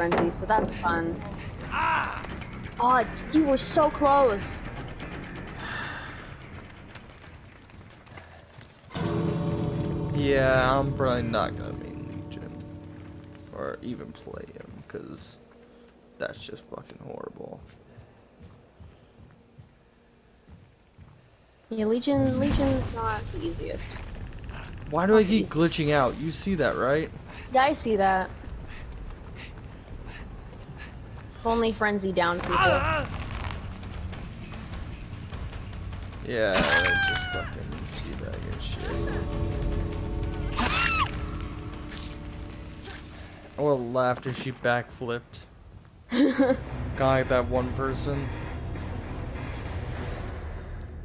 frenzy, so that's fun. Oh, you were so close. Yeah, I'm probably not gonna main Legion. Or even play him, because that's just fucking horrible. Yeah, Legion, Legion's not the easiest. Why do I keep Jesus. glitching out? You see that, right? Yeah, I see that. If only frenzy down people. Yeah, I just fucking teabag and shit. I would have laughed if she backflipped. Kinda like that one person.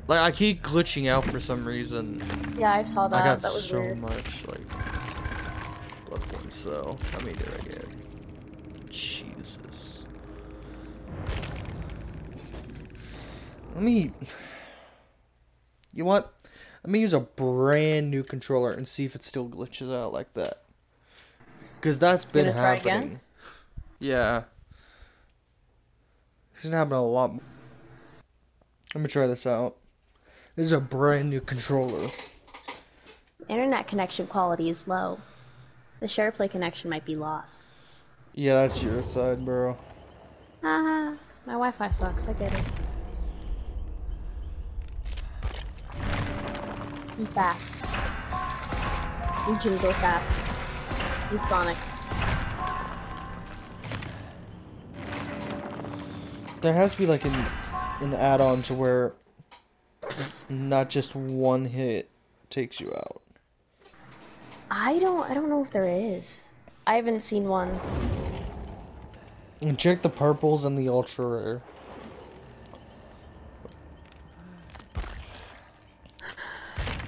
Like, I keep glitching out for some reason. yeah, I saw that. I got that was so weird. much, like, blood points, so let me do it again. Let me. You know what? Let me use a brand new controller and see if it still glitches out like that. Because that's been happening. Yeah. This has happening a lot. Let me try this out. This is a brand new controller. Internet connection quality is low. The SharePlay connection might be lost. Yeah, that's your side, bro. Haha, my Wi-Fi sucks. I get it. Be fast. We can go fast. Be Sonic. There has to be like an an add-on to where not just one hit takes you out. I don't. I don't know if there is. I haven't seen one. And check the purples and the ultra rare.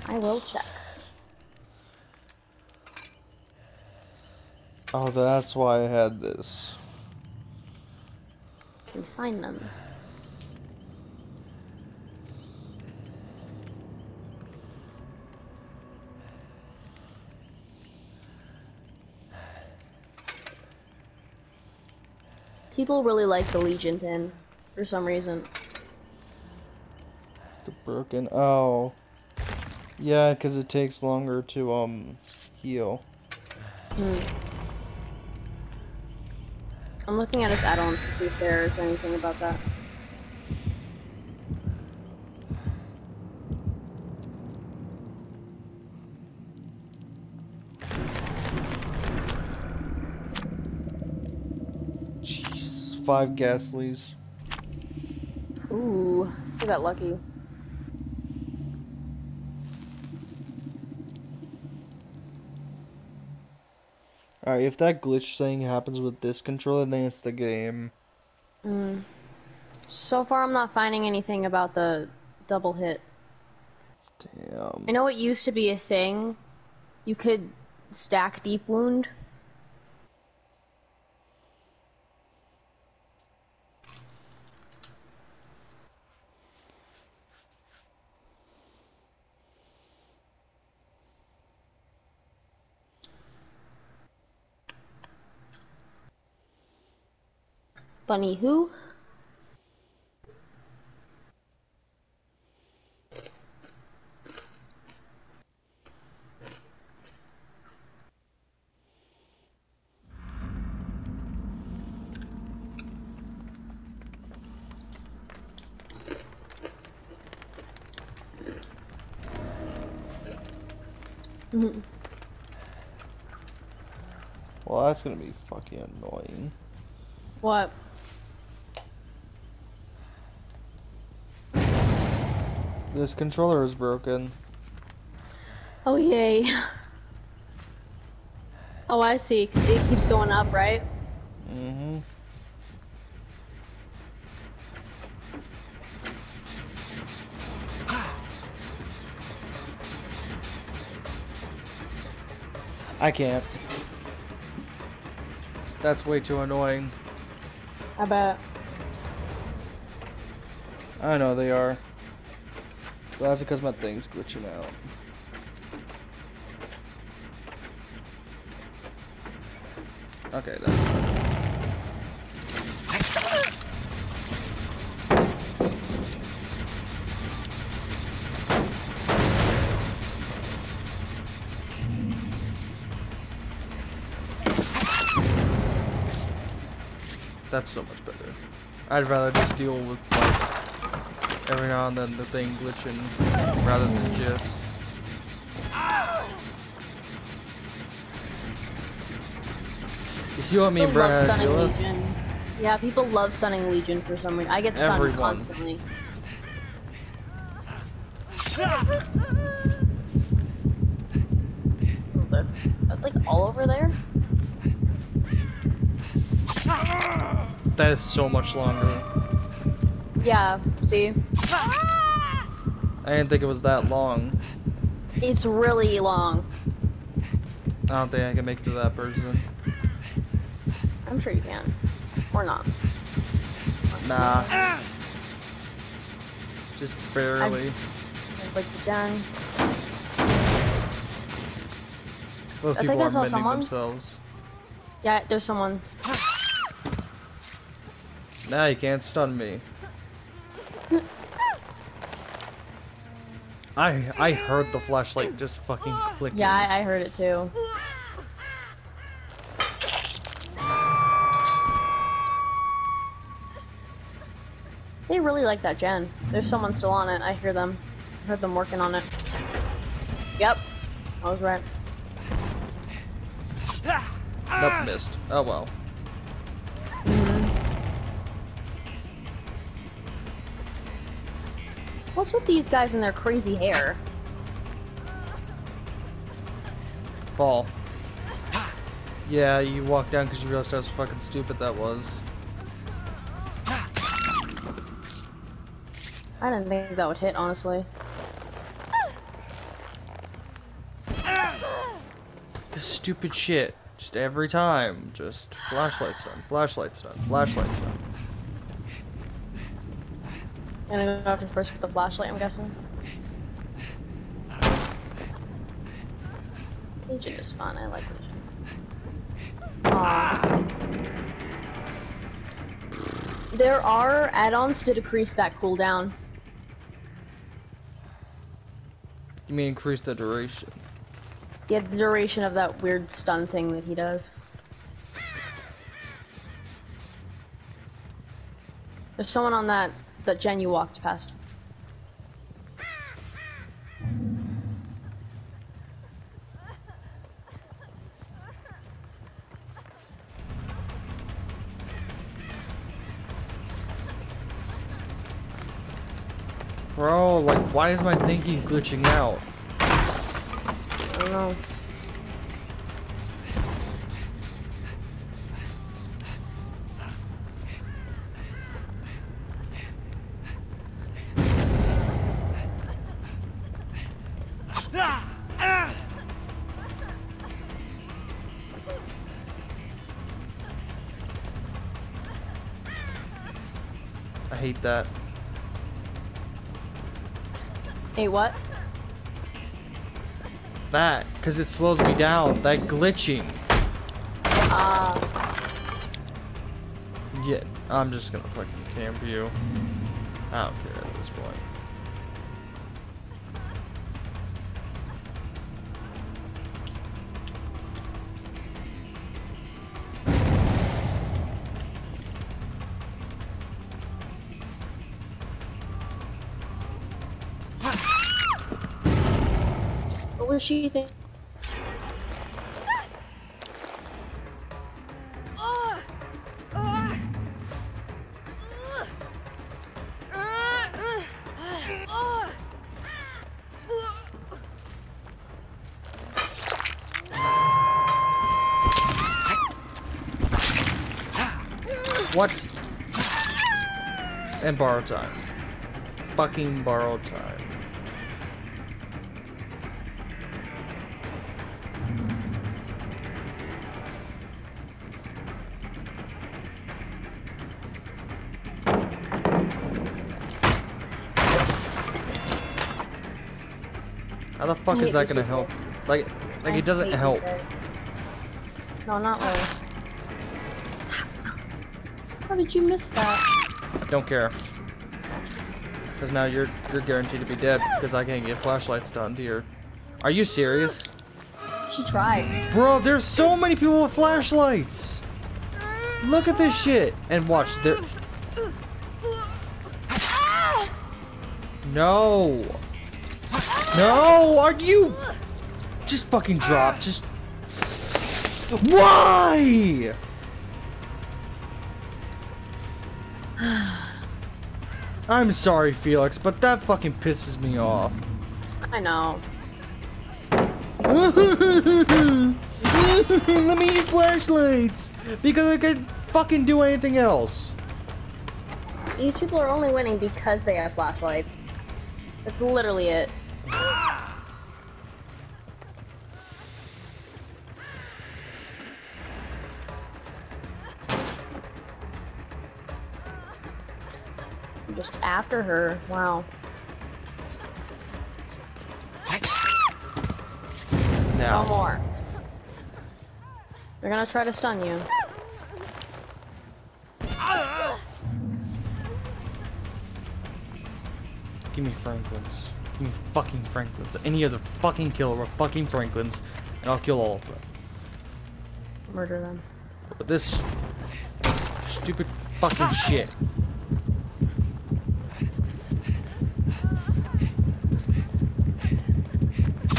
I will check. Oh, that's why I had this. Can find them. People really like the Legion pin for some reason. The broken. Oh. Yeah, because it takes longer to um heal. Hmm. I'm looking at his add-ons to see if there is anything about that. Jesus, five ghastlies. Ooh, I got lucky. Alright, if that glitch thing happens with this controller, then it's the game. Mm. So far, I'm not finding anything about the double hit. Damn. I know it used to be a thing. You could stack deep wound. Bunny who? Well, that's gonna be fucking annoying. What? This controller is broken. Oh yay. Oh, I see. Because it keeps going up, right? Mm-hmm. I can't. That's way too annoying. I bet. I know they are. That's because my thing's glitching out. Okay, that's better. That's so much better. I'd rather just deal with like every now and then the thing glitching rather than just. You see what me and People love Brad stunning? Legion. Yeah, people love stunning Legion for some reason. I get stunned Everyone. constantly. They're- that's, Like all over there? That is so much longer. Yeah, see? I didn't think it was that long. It's really long. I don't think I can make it to that person. I'm sure you can. Or not. Nah. Just barely. Like done. Those I people think I are saw mending someone. themselves. Yeah, there's someone. Nah, you can't stun me. I I heard the flashlight just fucking clicking. Yeah, I, I heard it too. They really like that gen. There's someone still on it. I hear them. I heard them working on it. Yep. I was right. Nope, missed. Oh well. What's with these guys and their crazy hair? Fall. Yeah, you walked down because you realized how fucking stupid that was. I didn't think that would hit, honestly. This stupid shit. Just every time. Just flashlights flashlight stun, flashlight stun, flashlight stun. Gonna go after the person with the flashlight, I'm guessing. Legion is fun. I like Legion. There are add-ons to decrease that cooldown. You mean increase the duration? Yeah, the duration of that weird stun thing that he does. There's someone on that that gen you walked past. Bro, like, why is my thinking glitching out? I don't know. I hate that. Hey, what? That, because it slows me down. That glitching. Uh, Yeah, I'm just gonna fucking camp you. I don't care at this point. Was she think? What? And borrow time. Fucking borrow time. How the fuck is that gonna help? Like, like I it doesn't help. No, not really. How did you miss that? Don't care. Because now you're you're guaranteed to be dead because I can't get flashlights done to your. Are you serious? She tried. Bro, there's so many people with flashlights! Look at this shit. And watch this. No. No, are you? Just fucking drop. Just. Why? I'm sorry, Felix, but that fucking pisses me off. I know. Let me flashlights because I could fucking do anything else. These people are only winning because they have flashlights. That's literally it. Just after her. Wow. No Now, more. They're gonna try to stun you. give me Franklin's. Me fucking Franklin's. Any other fucking killer of fucking Franklin's, and I'll kill all of them. Murder them. But this stupid fucking ah! shit.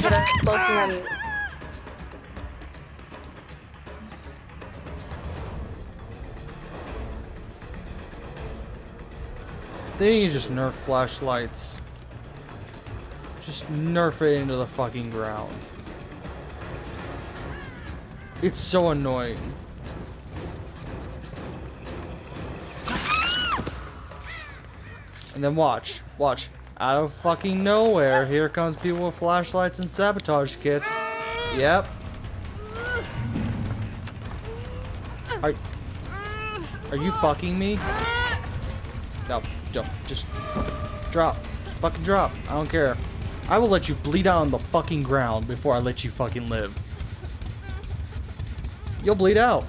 Get up close and then They need to just nerf flashlights. Just nerf it into the fucking ground. It's so annoying. And then watch, watch. Out of fucking nowhere, here comes people with flashlights and sabotage kits. Yep. Are, are you fucking me? No, don't. Just drop. Fucking drop. I don't care. I will let you bleed out on the fucking ground before I let you fucking live. You'll bleed out.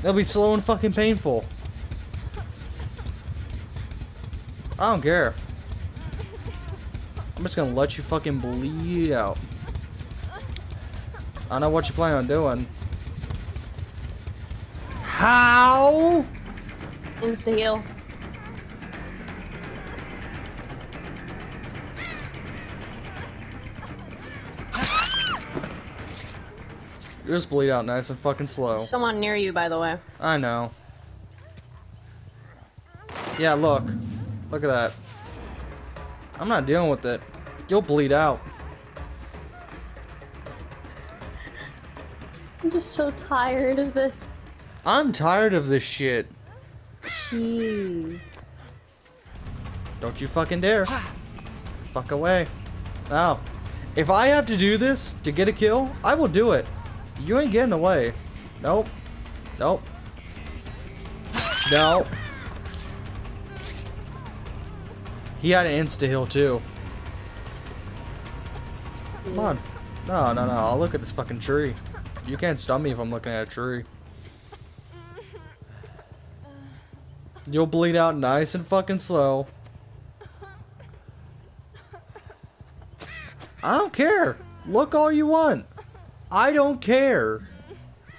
It'll be slow and fucking painful. I don't care. I'm just gonna let you fucking bleed out. I know what you plan on doing. How? insta heal. Just bleed out nice and fucking slow. Someone near you, by the way. I know. Yeah, look. Look at that. I'm not dealing with it. You'll bleed out. I'm just so tired of this. I'm tired of this shit. Jeez. Don't you fucking dare. Fuck away. Now, if I have to do this to get a kill, I will do it. You ain't getting away. Nope. Nope. No. He had an insta heal too. Come on. No, no, no. I'll look at this fucking tree. You can't stun me if I'm looking at a tree. You'll bleed out nice and fucking slow. I don't care. Look all you want. I don't care.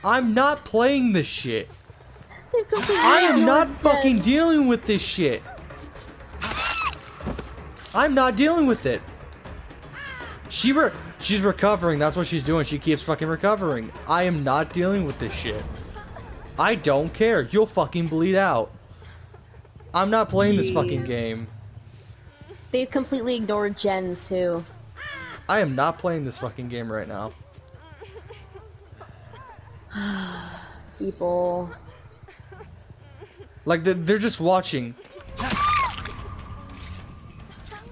I'm not playing this shit. I am not fucking dealing with this shit. I'm not dealing with it. She re she's recovering. That's what she's doing. She keeps fucking recovering. I am not dealing with this shit. I don't care. You'll fucking bleed out. I'm not playing this fucking game. They've completely ignored gens too. I am not playing this fucking game right now. People. Like, they're- they're just watching.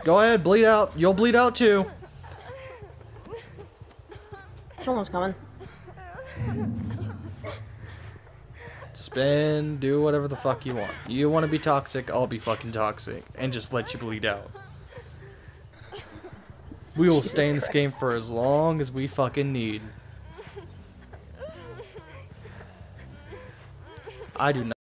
Go ahead, bleed out. You'll bleed out too. Someone's coming. Spin, do whatever the fuck you want. You want to be toxic, I'll be fucking toxic. And just let you bleed out. We will Jesus stay in this Christ. game for as long as we fucking need. I do not.